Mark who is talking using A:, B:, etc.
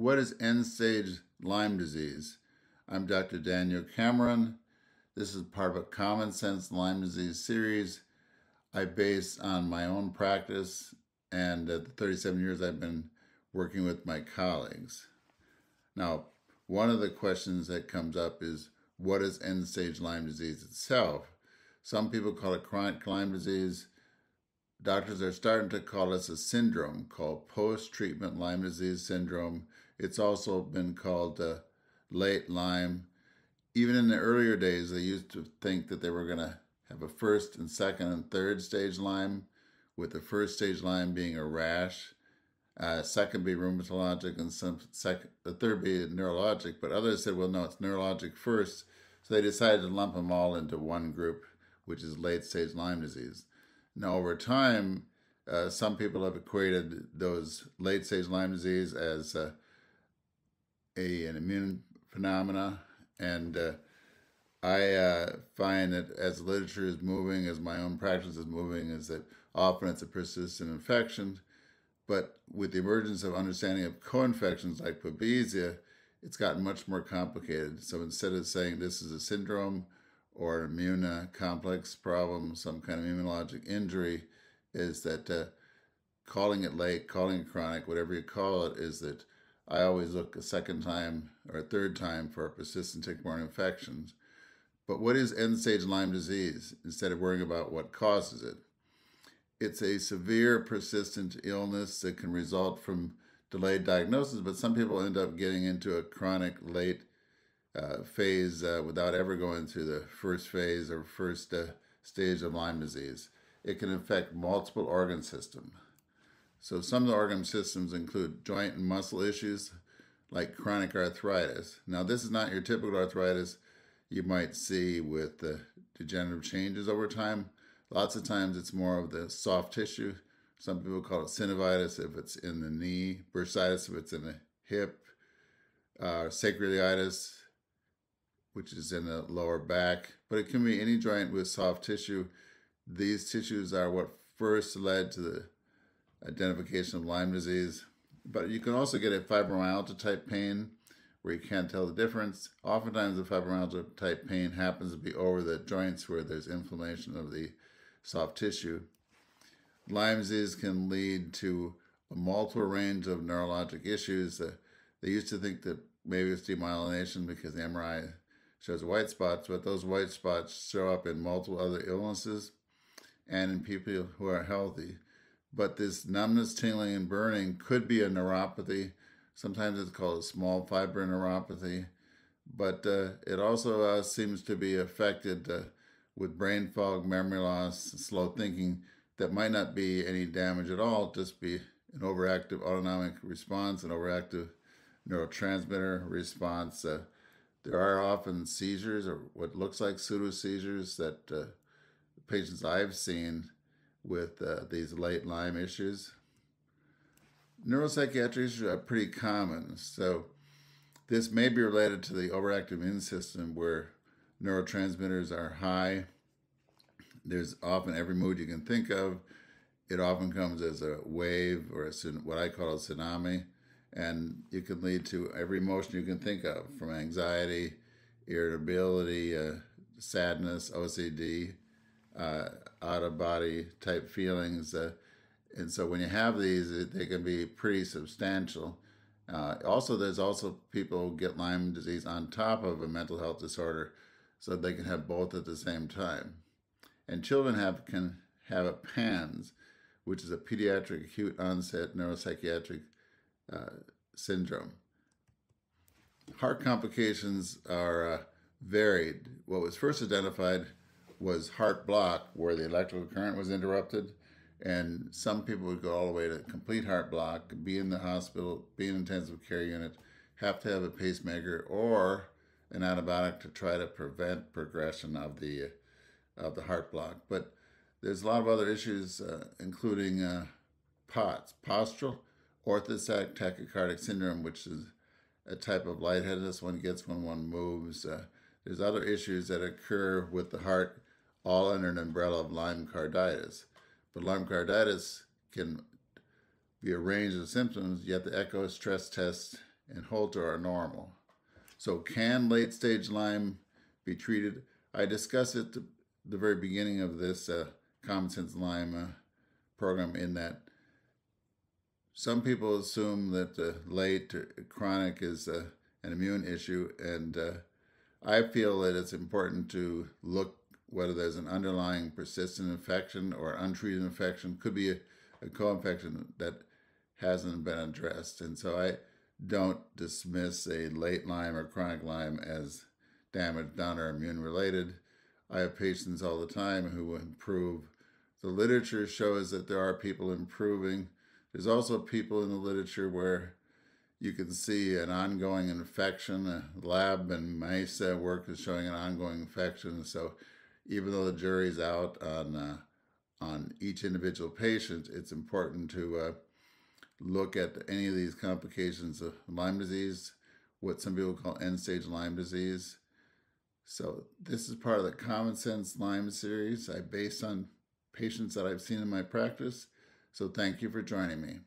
A: What is end stage Lyme disease? I'm Dr. Daniel Cameron. This is part of a Common Sense Lyme disease series I base on my own practice and uh, the 37 years I've been working with my colleagues. Now, one of the questions that comes up is what is end stage Lyme disease itself? Some people call it chronic Lyme disease. Doctors are starting to call this a syndrome called post treatment Lyme disease syndrome it's also been called uh, late Lyme. Even in the earlier days, they used to think that they were going to have a first and second and third stage Lyme, with the first stage Lyme being a rash, uh, second be rheumatologic, and some second, the third be neurologic. But others said, well, no, it's neurologic first. So they decided to lump them all into one group, which is late stage Lyme disease. Now, over time, uh, some people have equated those late stage Lyme disease as uh, a, an immune phenomena. And uh, I uh, find that as literature is moving, as my own practice is moving, is that often it's a persistent infection. But with the emergence of understanding of co-infections like Babesia, it's gotten much more complicated. So instead of saying this is a syndrome or an immune uh, complex problem, some kind of immunologic injury, is that uh, calling it late, calling it chronic, whatever you call it, is that I always look a second time or a third time for persistent tick-borne infections. But what is end-stage Lyme disease instead of worrying about what causes it? It's a severe persistent illness that can result from delayed diagnosis, but some people end up getting into a chronic late uh, phase uh, without ever going through the first phase or first uh, stage of Lyme disease. It can affect multiple organ systems. So some of the organ systems include joint and muscle issues like chronic arthritis. Now this is not your typical arthritis you might see with the degenerative changes over time. Lots of times it's more of the soft tissue. Some people call it synovitis if it's in the knee, bursitis if it's in the hip, uh, sacroiliitis, which is in the lower back. But it can be any joint with soft tissue. These tissues are what first led to the identification of Lyme disease. But you can also get a fibromyalgia type pain where you can't tell the difference. Oftentimes the fibromyalgia type pain happens to be over the joints where there's inflammation of the soft tissue. Lyme disease can lead to a multiple range of neurologic issues. Uh, they used to think that maybe it's demyelination because the MRI shows white spots, but those white spots show up in multiple other illnesses and in people who are healthy. But this numbness, tingling, and burning could be a neuropathy. Sometimes it's called a small fiber neuropathy. But uh, it also uh, seems to be affected uh, with brain fog, memory loss, slow thinking that might not be any damage at all, just be an overactive autonomic response, an overactive neurotransmitter response. Uh, there are often seizures or what looks like pseudo seizures that uh, patients I've seen with uh, these late Lyme issues. Neuropsychiatric issues are pretty common, so this may be related to the overactive immune system where neurotransmitters are high. There's often every mood you can think of. It often comes as a wave or a, what I call a tsunami, and it can lead to every emotion you can think of, from anxiety, irritability, uh, sadness, OCD, uh, out of body type feelings. Uh, and so when you have these, they can be pretty substantial. Uh, also, there's also people get Lyme disease on top of a mental health disorder, so they can have both at the same time. And children have can have a PANS, which is a pediatric acute onset neuropsychiatric uh, syndrome. Heart complications are uh, varied. What was first identified was heart block, where the electrical current was interrupted. And some people would go all the way to complete heart block, be in the hospital, be in intensive care unit, have to have a pacemaker or an antibiotic to try to prevent progression of the of the heart block. But there's a lot of other issues, uh, including uh, POTS, postural orthostatic tachycardic syndrome, which is a type of lightheadedness one gets when one moves. Uh, there's other issues that occur with the heart all under an umbrella of Lyme carditis. But Lyme carditis can be a range of symptoms. yet the echo stress test and Holter are normal. So can late stage Lyme be treated? I discuss it at the very beginning of this uh, Common Sense Lyme uh, program in that some people assume that uh, late chronic is uh, an immune issue, and uh, I feel that it's important to look whether there's an underlying persistent infection or untreated infection. Could be a, a co-infection that hasn't been addressed, and so I don't dismiss a late Lyme or chronic Lyme as damage done or immune related. I have patients all the time who improve. The literature shows that there are people improving. There's also people in the literature where you can see an ongoing infection. A lab and mice uh, work is showing an ongoing infection. So even though the jury's out on uh, on each individual patient, it's important to uh, look at any of these complications of Lyme disease, what some people call end-stage Lyme disease. So this is part of the Common Sense Lyme series I base on patients that I've seen in my practice. So thank you for joining me.